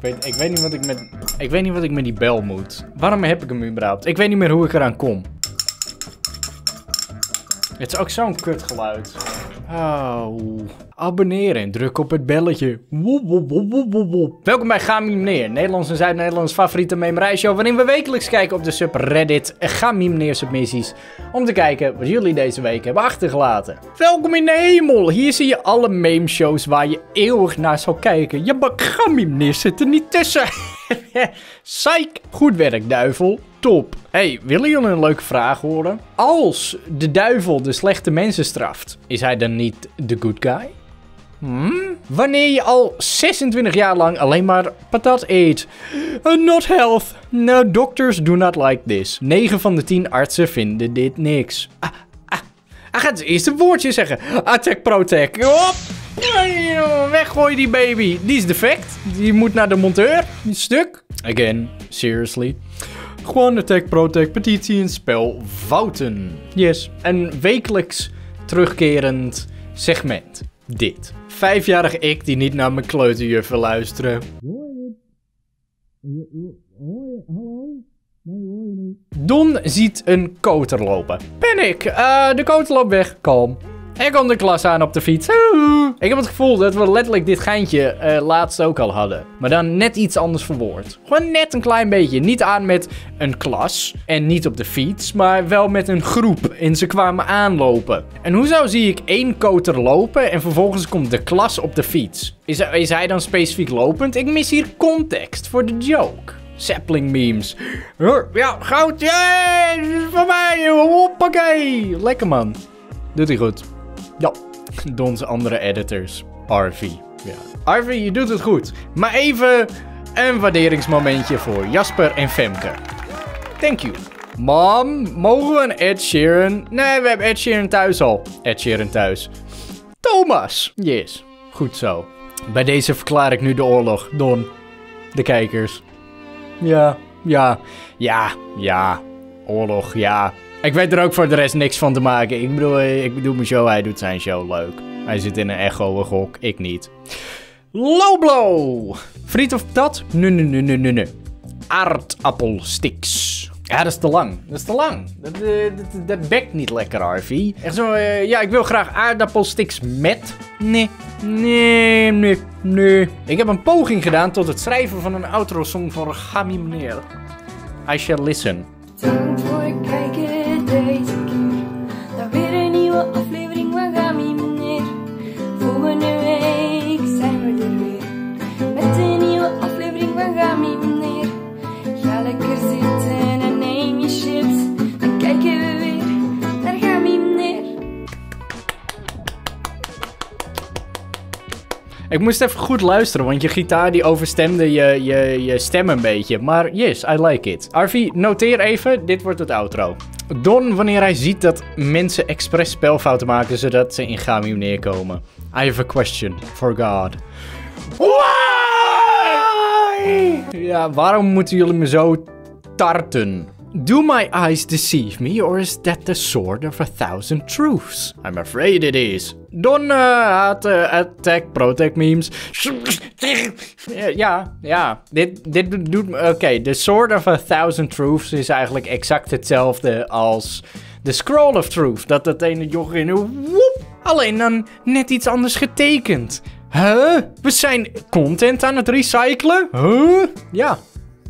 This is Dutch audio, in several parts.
Ik weet, ik, weet niet wat ik, met, ik weet niet wat ik met die bel moet. Waarom heb ik hem überhaupt? Ik weet niet meer hoe ik eraan kom. Het is ook zo'n kutgeluid. Oh. Abonneren en druk op het belletje. Woep, woep, woep, woep. Welkom bij Ga Meneer, Nederlands en Zuid-Nederlands favoriete memerijshow, waarin we wekelijks kijken op de subreddit Ga Meneer submissies, om te kijken wat jullie deze week hebben achtergelaten. Welkom in de hemel, hier zie je alle meme-shows waar je eeuwig naar zou kijken. Ja, maar Ga Meneer zit er niet tussen. Psych! Goed werk, duivel. Top. Hey, willen jullie een leuke vraag horen? Als de duivel de slechte mensen straft, is hij dan niet de good guy? Hmm? Wanneer je al 26 jaar lang alleen maar patat eet. Uh, not health. No, doctors do not like this. 9 van de 10 artsen vinden dit niks. Ah, ah. Hij gaat het eerste woordje zeggen. Attack protect. Hop. Weggooi die baby. Die is defect. Die moet naar de monteur. Die is stuk. Again, seriously. Gewoon attack protect, petitie en spel fouten. Yes. Een wekelijks terugkerend segment. Dit. Vijfjarig ik die niet naar mijn kleuterjuffen luisteren. Don ziet een koter lopen. Panic! Uh, de koter loopt weg. Kalm. Er komt de klas aan op de fiets. Ik heb het gevoel dat we letterlijk dit geintje uh, laatst ook al hadden. Maar dan net iets anders verwoord. Gewoon net een klein beetje. Niet aan met een klas en niet op de fiets, maar wel met een groep. En ze kwamen aanlopen. En hoezo zie ik één koter lopen en vervolgens komt de klas op de fiets? Is, hij dan specifiek lopend? Ik mis hier context voor de joke. Sapling memes. Ja, goud. Yay! Van mij. Hoppakee. Lekker man. Doet hij goed. Ja, Don's andere editors. Arvi. Ja. Arvi, je doet het goed. Maar even een waarderingsmomentje voor Jasper en Femke. Thank you. Mom, mogen we een Ed Sheeran? Nee, we hebben Ed Sheeran thuis al. Ed Sheeran thuis. Thomas. Yes. Goed zo. Bij deze verklaar ik nu de oorlog. Don. De kijkers. Ja, ja, ja, ja. Oorlog, ja. Ik weet er ook voor de rest niks van te maken. Ik bedoel, eh, ik bedoel mijn show, hij doet zijn show leuk. Hij zit in een echo, een gok, ik niet. Low blow! Friet of dat? Nee, nee, nee, nee, nee, nee. Aardappelsticks. Ja, dat is te lang. Dat is te lang. Dat, uh, dat, dat bekt niet lekker, Harvey. Echt zo, uh, ja, ik wil graag aardappelsticks met. Nee, nee, nee, nee. Ik heb een poging gedaan tot het schrijven van een outro-song voor Gami Meneer. I shall listen. Ik moest even goed luisteren, want je gitaar die overstemde je, je, je stem een beetje. Maar yes, I like it. Arvi, noteer even, dit wordt het outro. Don, wanneer hij ziet dat mensen expres spelfouten maken zodat ze in Gami neerkomen. I have a question for God. Why? Ja, waarom moeten jullie me zo tarten? Do my eyes deceive me, or is that the sword of a thousand truths? I'm afraid it is. Don had uh, attack protect memes. ja, ja. Dit, dit doet. Oké, the sword of a thousand truths is eigenlijk exact hetzelfde als de scroll of truth. Dat dat ene joch in... Alleen dan net iets anders getekend. Huh? We zijn content aan het recyclen? Huh? Ja,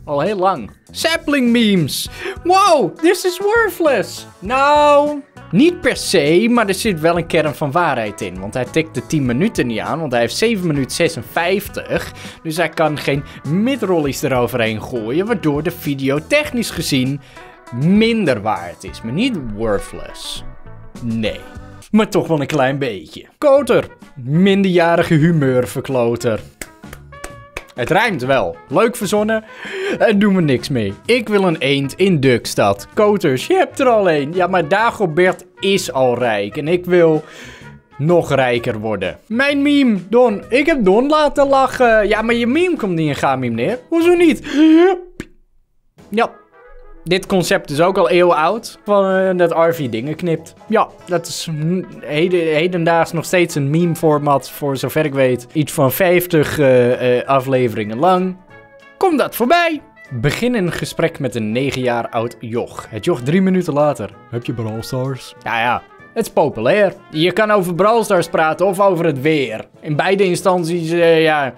al heel lang. Sapling memes. Wow, this is worthless. Nou, niet per se, maar er zit wel een kern van waarheid in. Want hij tikt de 10 minuten niet aan, want hij heeft 7 minuten 56. Dus hij kan geen midrollies eroverheen gooien, waardoor de video technisch gezien minder waard is. Maar niet worthless. Nee. Maar toch wel een klein beetje. Koter. Minderjarige humeurverkloter. Het rijmt wel. Leuk verzonnen. En doen we niks mee. Ik wil een eend in Dukstad. Koters, je hebt er al één. Ja, maar Dagobert is al rijk. En ik wil nog rijker worden. Mijn meme, Don. Ik heb Don laten lachen. Ja, maar je meme komt niet in Gamim neer. Hoezo niet? Ja. Dit concept is ook al eeuwen oud. Van uh, dat RV dingen knipt. Ja, dat is heden, hedendaags nog steeds een meme format. Voor zover ik weet. Iets van 50 uh, uh, afleveringen lang. komt dat voorbij. Begin een gesprek met een 9 jaar oud joch. Het joch drie minuten later. Heb je Brawl Stars? Ja, ja. Het is populair. Je kan over Brawl Stars praten of over het weer. In beide instanties, eh, ja,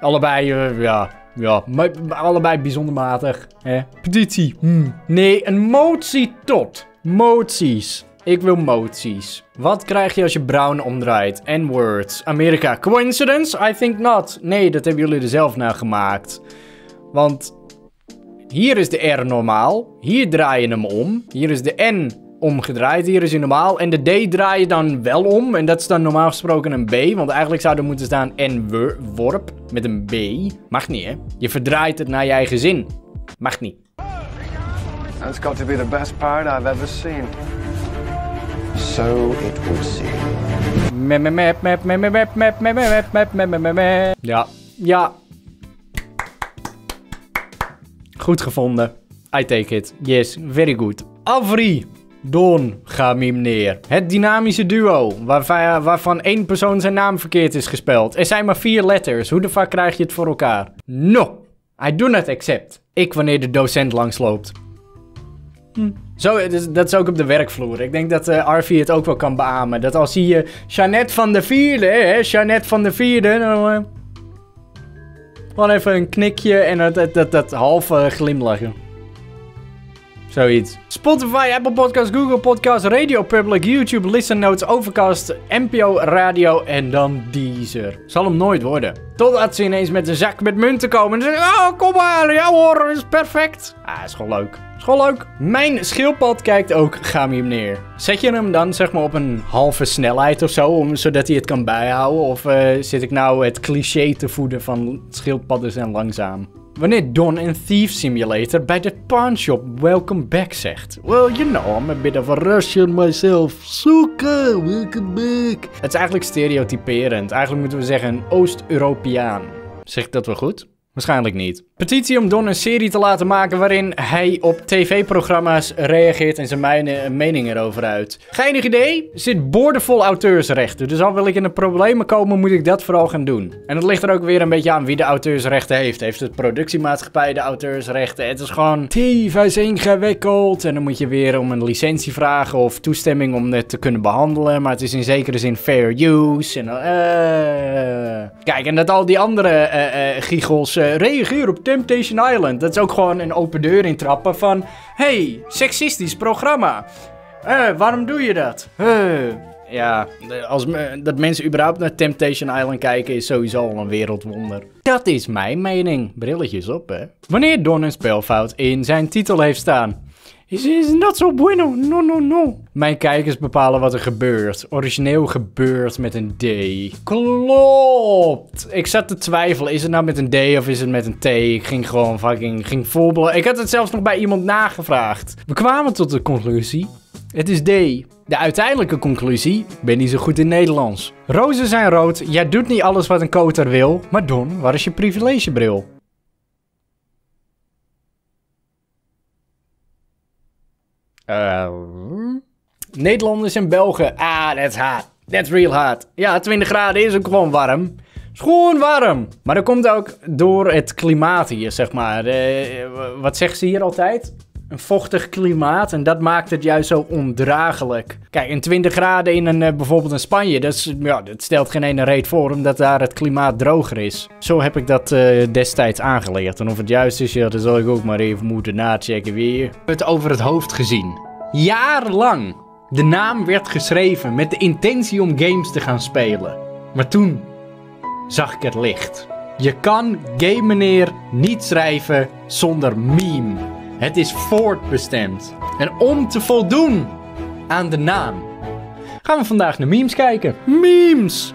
allebei, eh, ja, ja, maar allebei bijzonder matig. Hè? Petitie. Hm. Nee, een motie tot. Moties. Ik wil moties. Wat krijg je als je brown omdraait? N-words. Amerika. Coincidence? I think not. Nee, dat hebben jullie er zelf naar gemaakt. Want hier is de R normaal. Hier draai je hem om. Hier is de N omgedraaid. Hier is hij normaal. En de D draai je dan wel om. En dat is dan normaal gesproken een B. Want eigenlijk zou er moeten staan en worp met een B. Mag niet, hè? Je verdraait het naar je eigen zin. Mag niet. That's got to be the best Ja, ja. Goed gevonden. I take it. Yes, very good. Avri. Don, ga miem neer. Het dynamische duo, waarvan, één persoon zijn naam verkeerd is gespeld. Er zijn maar vier letters. Hoe de fuck krijg je het voor elkaar? No, I do not accept. Ik wanneer de docent langsloopt. Hm. Zo, dat is- ook op de werkvloer. Ik denk dat eh Arvi het ook wel kan beamen. Dat als zie je Jeannette van de Vierde, hè, Jeannette van de Vierde, dan... eh, gewoon even een knikje en dat, dat, dat, dat halve glimlachen. Zoiets. Spotify, Apple Podcasts, Google Podcasts, Radio Public, YouTube, Listen Notes, Overcast, NPO Radio en dan Deezer. Zal hem nooit worden. Totdat ze ineens met een zak met munten komen en zeggen... Oh, kom maar, ja hoor, is perfect. Ah, is gewoon leuk. Is gewoon leuk. Mijn schildpad kijkt ook, ga me hem neer. Zet je hem dan zeg maar op een halve snelheid of zo, om, zodat hij het kan bijhouden? Of eh, zit ik nou het cliché te voeden van schildpadden zijn langzaam? Wanneer Don een Thief Simulator bij de pawnshop welcome back zegt. Well, you know, I'm a bit of a Russian myself. Suka, welcome back. Het is eigenlijk stereotyperend. Eigenlijk moeten we zeggen een Oost-Europeaan. Zeg ik dat wel goed? Waarschijnlijk niet. Petitie om Don een serie te laten maken waarin hij op tv-programma's reageert en zijn mening erover uit. Geinig idee, zit boordevol auteursrechten. Dus al wil ik in de problemen komen, moet ik dat vooral gaan doen. En het ligt er ook weer een beetje aan wie de auteursrechten heeft. Heeft de productiemaatschappij de auteursrechten? Het is gewoon tyfus ingewikkeld. En dan moet je weer om een licentie vragen of toestemming om het te kunnen behandelen. Maar het is in zekere zin fair use. En eh. Kijk, en dat al die andere eh eh eh, reageren op Temptation Island. Dat is ook gewoon een open deur intrappen van... Hey, seksistisch programma. Eh, waarom doe je dat? Eh, ja, als, dat mensen überhaupt naar Temptation Island kijken is sowieso al een wereldwonder. Dat is mijn mening. Brilletjes op, hè. Wanneer Don een spelfout in zijn titel heeft staan... Is is not so bueno, no, no, no. Mijn kijkers bepalen wat er gebeurt. Origineel gebeurt met een D. Klopt. Ik zat te twijfelen, is het nou met een D of is het met een T? Ik ging gewoon fucking, ging vol... Ik had het zelfs nog bij iemand nagevraagd. We kwamen tot de conclusie, het is D. De uiteindelijke conclusie, ben niet zo goed in Nederlands. Rozen zijn rood, jij doet niet alles wat een koter wil. Maar Don, waar is je privilegebril? Eh, Nederlanders en Belgen. Ah, that's hot. That's real hot. Ja, 20 graden is ook gewoon warm. Is gewoon warm. Maar dat komt ook door het klimaat hier, zeg maar. Eh, wat zegt ze hier altijd? Een vochtig klimaat en dat maakt het juist zo ondraaglijk. Kijk, een 20 graden in een, eh, bijvoorbeeld in Spanje, dat, is, ja, dat stelt geen ene reet voor, omdat daar het klimaat droger is. Zo heb ik dat eh, destijds aangeleerd. En of het juist is, ja, dat zal ik ook maar even moeten nachecken weer. Het over het hoofd gezien. Jarenlang. De naam werd geschreven met de intentie om games te gaan spelen. Maar toen zag ik het licht. Je kan Game Meneer niet schrijven zonder meme. Het is voortbestemd. En om te voldoen aan de naam, gaan we vandaag naar memes kijken. Memes!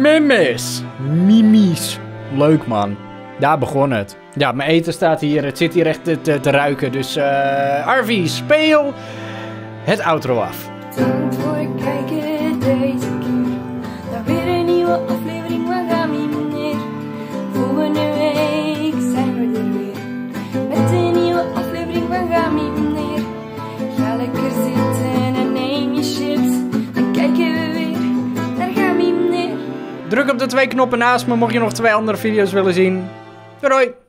Memes! Mimies. Leuk man. Daar begon het. Ja, mijn eten staat hier. Het zit hier echt te, te, te ruiken. Dus eh Arvi, speel het outro af. Twee knoppen naast me mocht je nog twee andere video's willen zien. Doei!